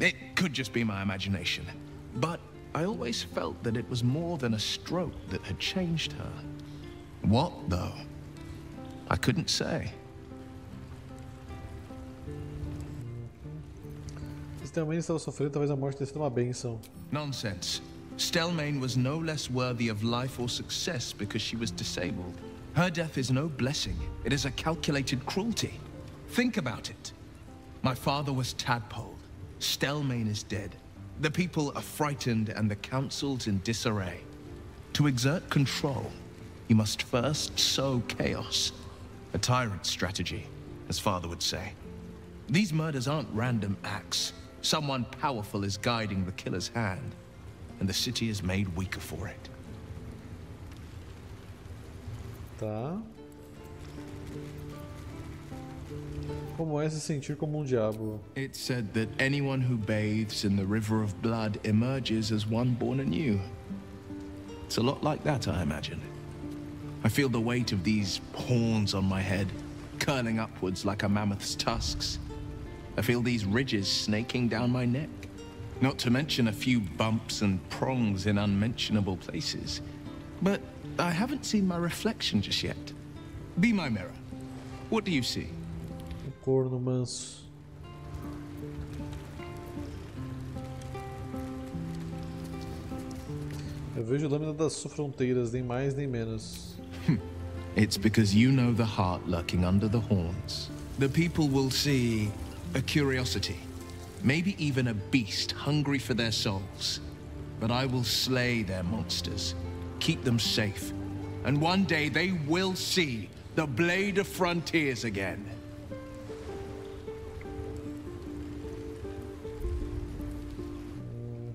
It could just be my imagination, but I always felt that it was more than a stroke that had changed her. What, though? I couldn't say. Stelmane estava sofrendo, talvez a morte tenha sido uma bênção. Nonsense. Stelmane was no less worthy of life or success because she was disabled. Her death is no blessing. It is a calculated cruelty. Think about it. My father was tadpole. Stelmane is dead. The people are frightened and the council's in disarray. To exert control, you must first sow chaos. A tyrant's strategy, as father would say. These murders aren't random acts. Someone powerful is guiding the killer's hand, and the city is made weaker for it. Tá. Como é se sentir como um diabo? It's said that anyone who bathes in the river of blood emerges as one born anew. It's a lot like that, I imagine. I feel the weight of these horns on my head, curling upwards like a mammoth's tusks. I feel these ridges snaking down my neck. Not to mention a few bumps and prongs in unmentionable places. But I haven't seen my reflection just yet. Be my mirror. What do you see? Corno manso. Eu vejo lâmina das fronteiras, nem mais nem menos. It's because you know the heart lurking under the horns. The people will see a curiosity, maybe even a beast hungry for their souls. But I will slay their monsters, keep them safe, and one day they will see the Blade of Frontiers again.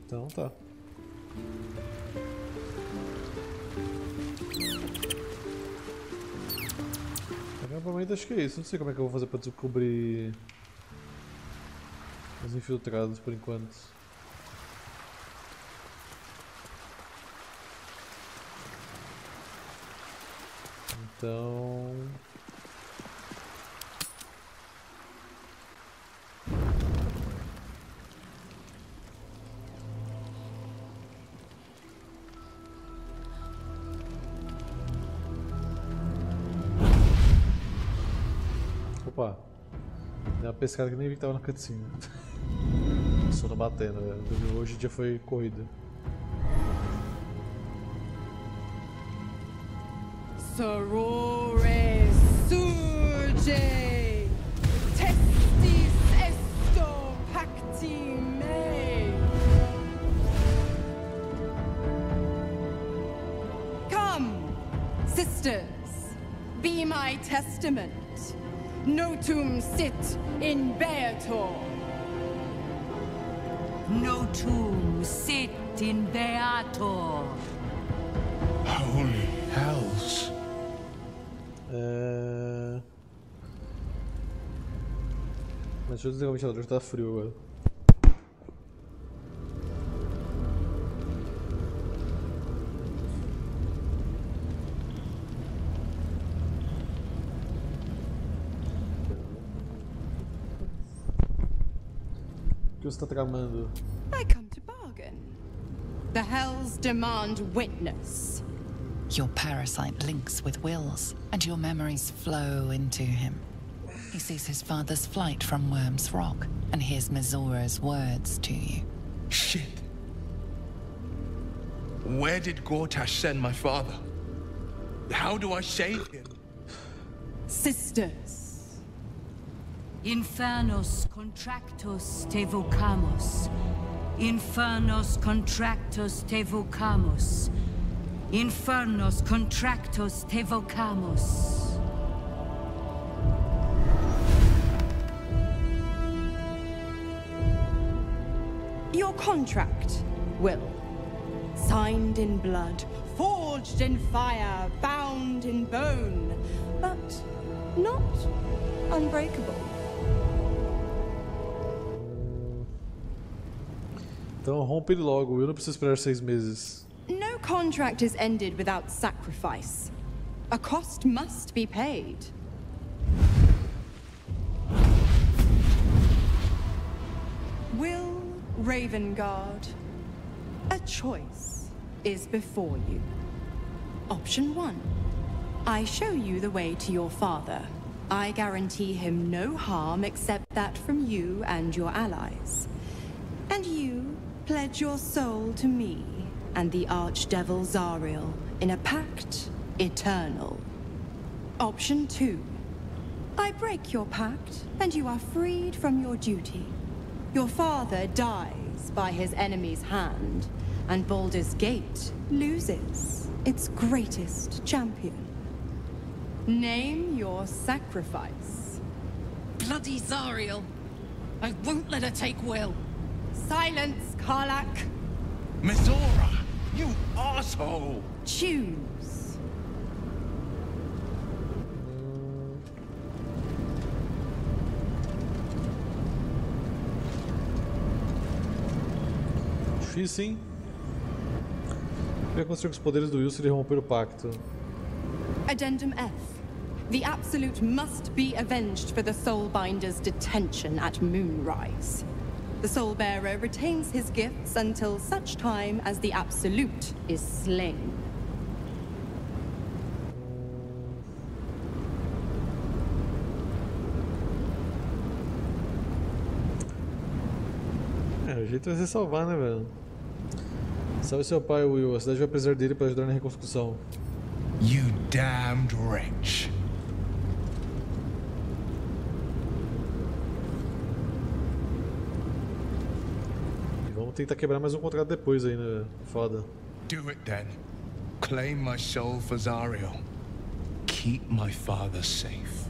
Então tá. Provavelmente acho que é isso. Não sei como é que eu vou fazer para descobrir os infiltrados por enquanto. Então. Pescada que nem vi que tava na cutscene. Sono batendo, velho. Hoje o dia foi corrida. Sorore surge, testis esto pacti me. Come, sisters, be my testament. Notum sit in Beator. Notum sit in Beator. Holy hells. É... Mas deixa eu desligar o ventilador, tá frio agora. Que você tá tramando? I come to bargain. The Hells demand witness. Your parasite links with Will's, and your memories flow into him. He sees his father's flight from Wyrm's Rock and hears Mizora's words to you. Shit. Where did Gortash send my father? How do I save him? Sisters. Infernos contractos te vocamos. Infernos contractos te vocamos. Infernos contractos te vocamos. Your contract, Will. Signed in blood, forged in fire, bound in bone, but not unbreakable. Então rompe logo, eu não preciso esperar seis meses. No contract is ended without sacrifice. A cost must be paid. Will Ravengard, a choice is before you. Option one. I show you the way to your father. I guarantee him no harm except that from you and your allies. And you pledge your soul to me and the Archdevil Zariel in a pact eternal. Option two. I break your pact, and you are freed from your duty. Your father dies by his enemy's hand, and Baldur's Gate loses its greatest champion. Name your sacrifice. Bloody Zariel. I won't let her take Will. Silence, Karlach. Mizora, you asshole! Choose. Difícil, hein? O que vai acontecer com os poderes do Will se ele romper o pacto? Addendum F. The Absolute must be avenged for the Soulbinder's detention at Moonrise. The soul bearer retains his gifts until such time as the Absolute is slain. É, o jeito é se salvar, né, velho? Salve seu pai, Will. A cidade vai precisar dele para ajudar na reconstrução. You damned wretch. Tentar quebrar mais um contrato depois aí, né? Foda. Do it then. Claim my soul for Zariel. Keep my father safe.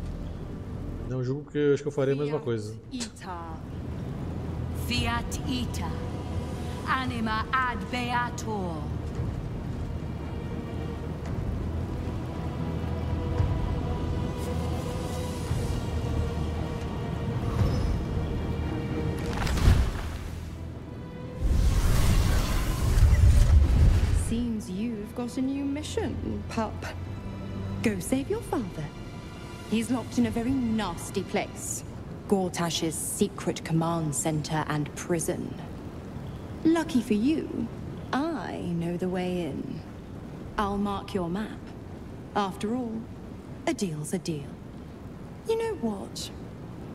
Não julgo que eu acho que eu faria a mesma coisa. Ita. Fiat ita. Anima ad beator. Got a new mission, pup. Go save your father. He's locked in a very nasty place. Gortash's secret command center and prison. Lucky for you, I know the way in. I'll mark your map. After all, a deal's a deal. You know what?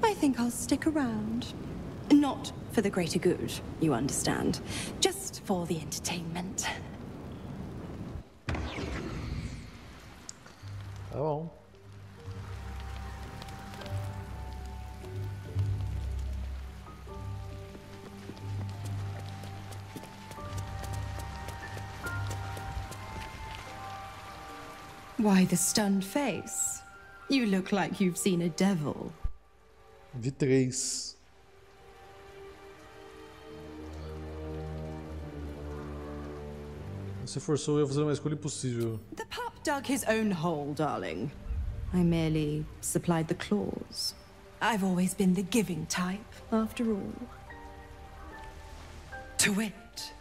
I think I'll stick around. Not for the greater good, you understand. Just for the entertainment. Tá bom. Why the stunned face? You look like you've seen a devil. Vi três. Você forçou eu a fazer uma escolha impossível. The dug his own hole, darling. I merely supplied the claws. I've always been the giving type, after all. To wit,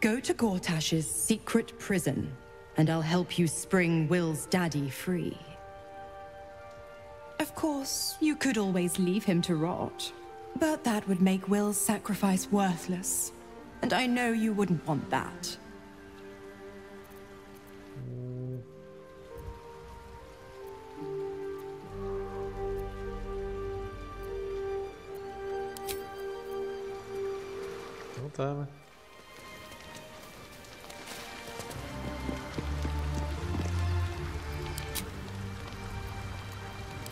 go to Gortash's secret prison, and I'll help you spring Will's daddy free. Of course, you could always leave him to rot, but that would make Will's sacrifice worthless. And I know you wouldn't want that. Né?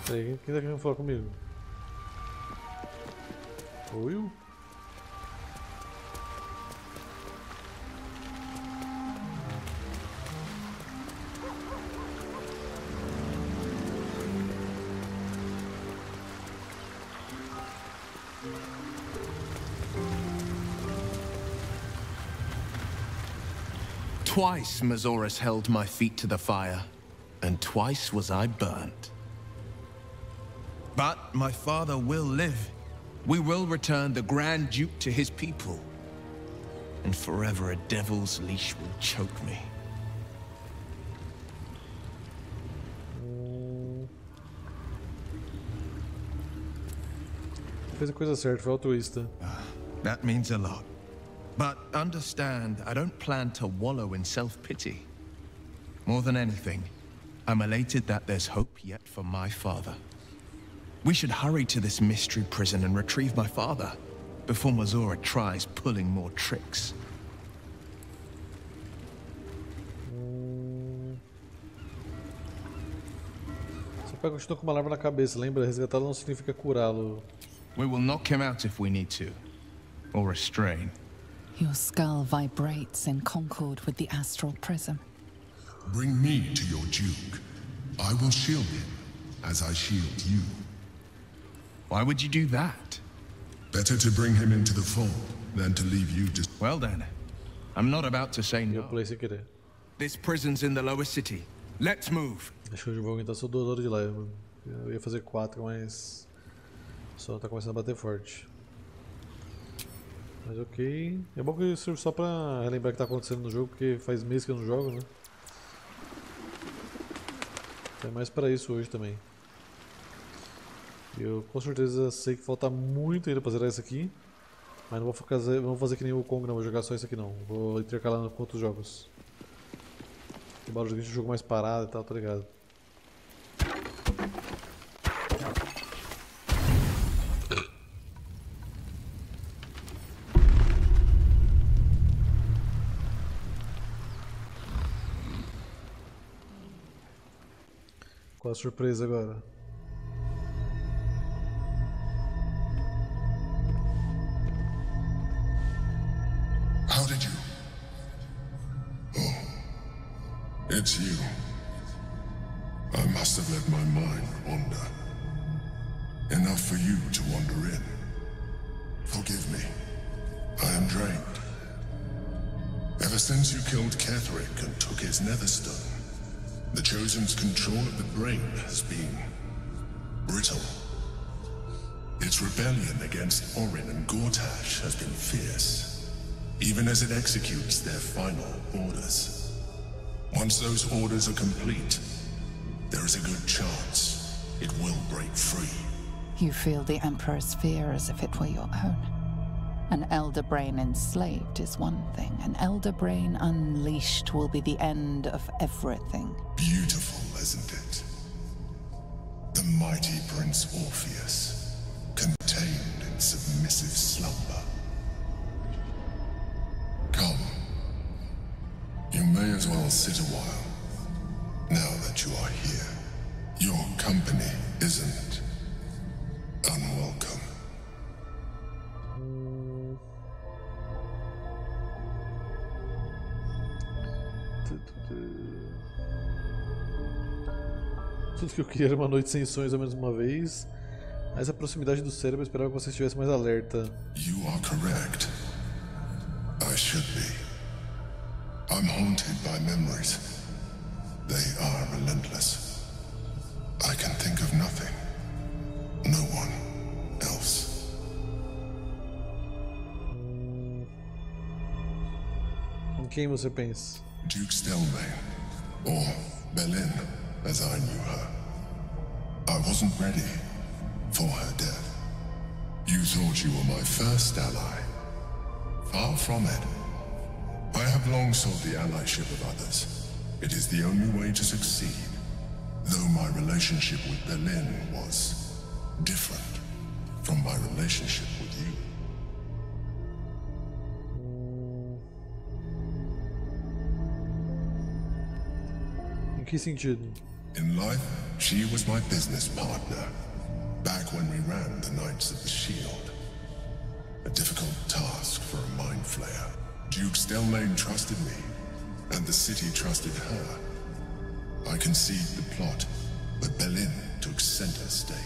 Peraí, quem tá querendo falar comigo? Oi? Twice Mizora's held my feet to the fire, and twice was I burnt. But my father will live. We will return the Grand Duke to his people. And forever a devil's leash will choke me. Fez a coisa certa, foi altruísta. Ah, that means a lot. But understand, I don't plan to wallow in self-pity. More than anything, I'm elated that there's hope yet for my father. We should hurry to this mystery prison and retrieve my father, before Mizora tries pulling more tricks. Seu pai continua com uma larva na cabeça, lembra? Resgatá-lo não significa curá-lo. We will knock him out if we need to. Or restrain. Your skull vibrates in concord with the astral prism. Bring me to your Duke. I will shield him, as I shield you. Why would you do that? Better to bring him into the fold than to leave you to... Well then, I'm not about to say Eu no. pulei sem querer. This prison's in the lower city. Let's move. Acho que hoje eu vou aguentar só duas horas de live. Eu ia fazer quatro, mas... Só tá começando a bater forte. Mas ok. É bom que serve só pra relembrar o que tá acontecendo no jogo, porque faz meses que eu não jogo, né? Tem mais pra isso hoje também. Eu com certeza sei que falta muito ainda pra zerar isso aqui. Mas não vou fazer, não vou fazer que nem o Kong não, vou jogar só isso aqui não. Vou intercalar com outros jogos. Embora o jogo mais parado e tal, tá ligado? Surpresa agora? How did you? Oh, it's you. I must have let my mind wander. Enough for you to wander in. Forgive me. I am drained. Ever since you killed Ketheric and took his netherstone, the Chosen's control of the brain has been brittle. Its rebellion against Orin and Gortash has been fierce, even as it executes their final orders. Once those orders are complete, there is a good chance it will break free. You feel the Emperor's fear as if it were your own. An Elder Brain enslaved is one thing. An Elder Brain unleashed will be the end of everything. Beautiful, isn't it? The mighty Prince Orpheus, contained in submissive slumber. Come. You may as well sit a while, now that you are here. Your company isn't unwelcome. Que eu queria era uma noite sem sonhos ao menos uma vez. Mas a proximidade do cérebro eu esperava que você estivesse mais alerta. You are correct. I should be. I'm haunted by memories. They are relentless. I can think of nothing. No one else. Em quem você pensa? Duke Stelmane, or Belin, as I knew her. I wasn't ready for her death. You thought you were my first ally. Far from it. I have long sought the allyship of others. It is the only way to succeed, though my relationship with Belynne was different from my relationship with you. Kissing Jude. In life, she was my business partner. Back when we ran the Knights of the Shield. A difficult task for a mind flayer. Duke Stelmane trusted me, and the city trusted her. I conceived the plot, but Belynne took center stage.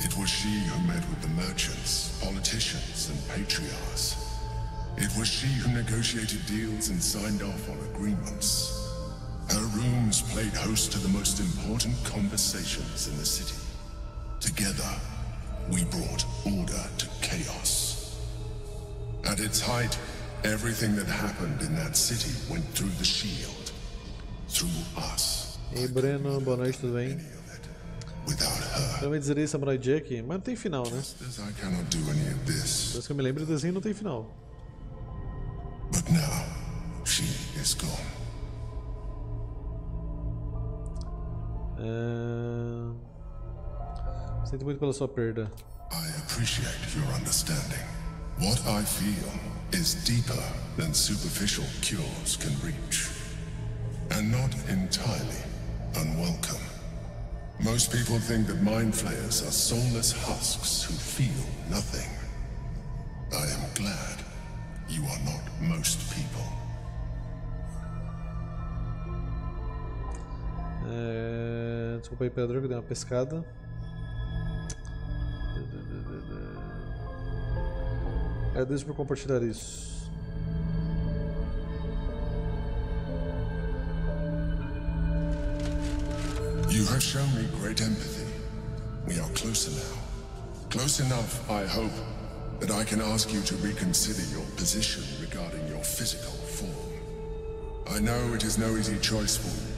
It was she who met with the merchants, politicians, and patriarchs. It was she who negotiated deals and signed off on agreements. Her rooms played host to the most important conversations in the city. Together, we brought order to chaos. At its height, everything that happened in that city went through the shield. Through us. Ei, Breno, boa noite, tudo bem? Também dizeria Samurai Jack, mas não tem final, né? I cannot do any of this. Depois que eu me lembro, o desenho não tem final. But now, she is gone. Pela sua perda. I appreciate your understanding. What I feel is deeper than superficial cures can reach. And not entirely unwelcome. Most people think that mind flayers are soulless husks who feel nothing. I am glad you are not most people. É... Desculpa aí, Pedro, que dei uma pescada. Deixa eu compartilhar isso. You have shown me great empathy. We are closer now. Close enough, I hope, that I can ask you to reconsider your position regarding your physical form. I know it is no easy choice for you,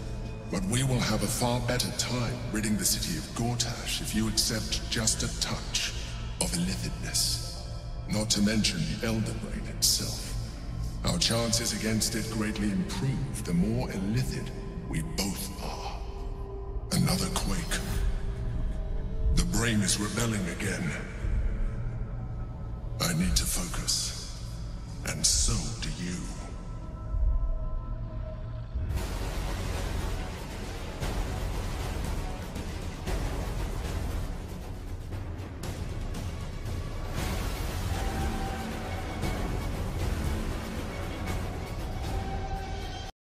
but we will have a far better time ridding the city of Gortash if you accept just a touch of illithidness. Not to mention the Elder Brain itself. Our chances against it greatly improve the more illithid we both are. Another quake. The brain is rebelling again. I need to focus. And so do you.